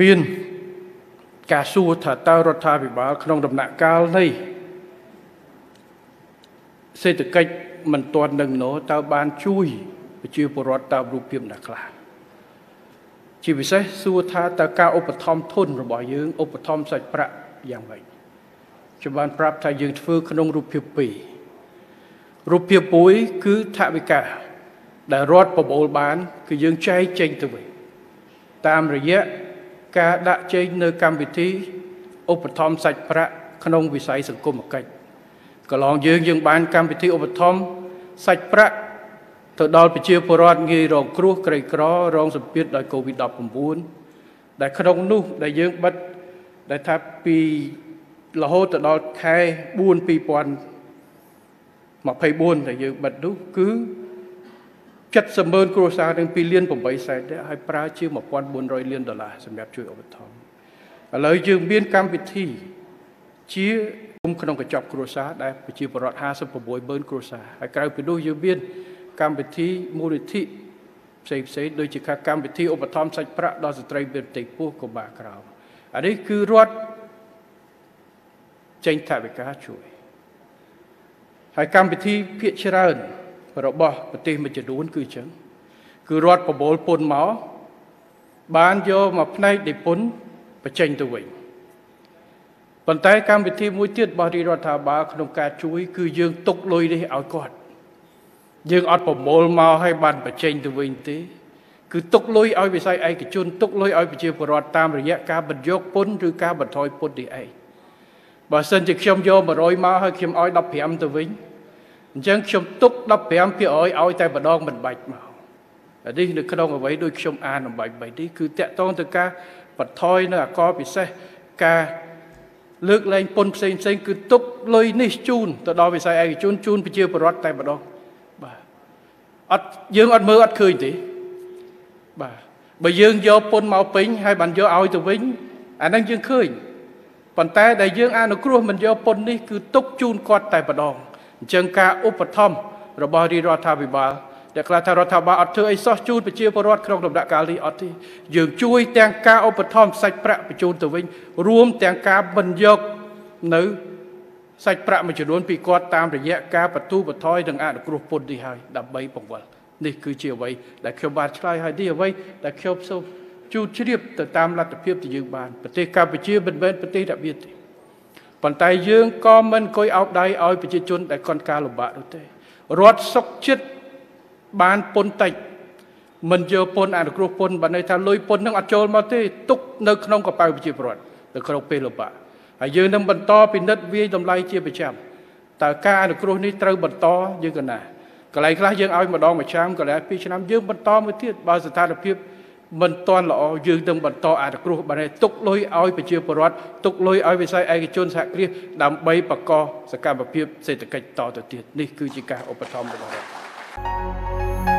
មានការសួរថាតើរដ្ឋាភិបាល ក្នុងដំណាក់កាលនេះសេដ្ឋកិច្ចមិនទាន់នឹងណោតើបានជួយប្រជាពលរដ្ឋតាមរូបភាពណាខ្លះជាពិសេសសួរថាតើការឧបត្ថម្ភធនរបស់យើងឧបត្ថម្ភសាច់ប្រាក់យ៉ាងម៉េចខ្ញុំបានប្រាប់ថាយើងធ្វើក្នុងរូបភាព2រូបភាព1គឺថវិកាដែលរដ្ឋប្រមូលបាន គឺយើងចែកចេញទៅវិញតាមរយៈ ការដាក់ចេញនៅកម្មវិធីឧបត្ថម្ភសាច់ប្រាក់ក្នុងវិស័យសង្គមគិច្ចកន្លងយើងយើងបានកម្មវិធីឧបត្ថម្ភសាច់ប្រាក់ទៅដល់ប្រជាពលរដ្ឋងាយរងគ្រោះក្រីក្ររងសម្ពាធដោយ COVID-19 ដែលក្នុងនោះដែលយើងបិទដែលថាពីរហូតទៅដល់ខែ4 2024ដែលយើងបិទនោះគឺ 70ម៉ឺនគ្រួសារនឹង2លាន8សែនដែរហើយប្រើជាង1400លានដុល្លារសម្រាប់ជួយឧបត្ថម្ភឥឡូវយើងមានកម្មវិធីជាគុំក្នុងកញ្ចប់គ្រួសារដែលប្រជាពលរដ្ឋ56ម៉ឺនគ្រួសារហើយក្រៅពីនោះយើងមានកម្មវិធីមូលនិធិផ្សេងផ្សេងដូចជាកម្មវិធីឧបត្ថម្ភសាច់ប្រាក់ដល់ស្ត្រីមានផ្ទៃពោះកុមារក្រោមអានេះគឺរដ្ឋចេញថវិកាជួយហើយកម្មវិធីភាគច្រើន របស់ប្រទេសមួយចំនួនគឺអញ្ចឹងគឺរដ្ឋប្រមូលពន្ធមកបានយកមកផ្នែកនៃពន្ធបញ្ចេញទៅវិញប៉ុន្តែកម្មវិធីមួយទៀតរបស់រដ្ឋាភិបាលក្នុងការជួយ គឺយើងទុកលុយនេះឲ្យគាត់យើងអត់ប្រមូលមកឲ្យបានបញ្ចេញទៅវិញទេគឺទុកលុយឲ្យវិស័យឯកជនទុកលុយឲ្យប្រជាពលរដ្ឋតាមរយៈការបញ្យកពន្ធឬការបន្ថយពន្ធនេះឯងបើសិនជាខ្ញុំយក100មកហើយខ្ញុំឲ្យ15ទៅវិញ អញ្ចឹងខ្ញុំទុក15%ឲ្យតែម្ដងមិនបាច់មកនេះនៅក្នុងអ្វីដូចខ្ញុំអានអំបញ្ញបីនេះគឺតកតងទៅការបន្ថយនៅអកលពិសេសការលើកលែងពន្ធផ្សេងផ្សេងគឺទុកលុយនេះជូនទៅដល់វិស័យឯកជនជូនប្រជាពលរដ្ឋតែម្ដងបាទអត់យើងអត់មើលអត់ឃើញទេបាទបើយើងយកពន្ធមកពេញហើយបានយកឲ្យទៅវិញអាហ្នឹងយើងឃើញប៉ុន្តែដែលយើងអនុគ្រោះមិនយកពន្ធនេះគឺទុកជូនគាត់តែម្ដង អញ្ចឹងការឧបត្ថម្ភរបស់រាជរដ្ឋាភិបាលដែលខ្លះថារដ្ឋាភិបាលអត់ធ្វើអីសោះជូនប្រជាពលរដ្ឋក្នុងដំណាក់កាលនេះអត់ទេយើងជួយទាំងការឧបត្ថម្ភសាច់ប្រាក់បញ្ជូនទៅវិញរួមទាំងការបញ្យកនៅសាច់ប្រាក់មួយចំនួនពីគាត់តាមរយៈការបទូបថយនិងអនុគ្រោះពន្ធនេះហើយដើម្បីបង្វិលនេះគឺជាអ្វីដែលខ្ញុំបានឆ្លើយហើយនេះអ្វីដែលខ្ញុំសូមជូនជ្រាបទៅតាមលទ្ធភាពដែលយើងបានប្រទេសកម្ពុជាមិនមែនប្រទេសដែលមានទេ ប៉ុន្តែយើងក៏មិនអង្គុយអោបដៃឲ្យប្រជាជនដែលកន់ការលំបាកនោះទេរដ្ឋសុកចិត្តបានពុនតិចមិនយកពុនអនុគ្រោះពុនបើន័យថាលុយពុននឹងអត់ចូលមកទេទុកនៅក្នុងកប៉ៅប្រជាពលរដ្ឋនៅក្នុងពេលលំបាកហើយយើងនឹងបន្តពិនិត្យវាយតម្លៃជាប្រចាំតើការអនុគ្រោះនេះត្រូវបន្តយើងកណាកន្លែងខ្លះយើងឲ្យម្ដងមួយឆ្នាំកន្លែងពីរឆ្នាំយើងបន្តមួយទៀតបើស្ថានភាព មិនទាន់ល្អយើងនឹងបន្តអនុគ្រោះបានទុកលុយឲ្យប្រជាពលរដ្ឋទុកលុយឲ្យវិស័យឯកជនសហគ្រាសដើម្បីបកកសកម្មភាពសេដ្ឋកិច្ចតទៅទៀតនេះគឺជាការឧបត្ថម្ភរបស់រដ្ឋ